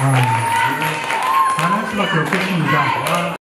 哎，咱们是不是可以休息一下？